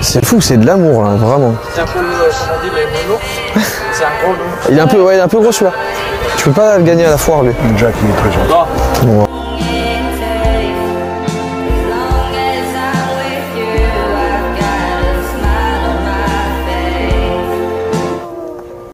C'est fou, c'est de l'amour là, vraiment. C'est un gros. Il est un peu, ouais, il est un peu gros celui-là. Tu peux pas le gagner à la foire lui. Jack, il est très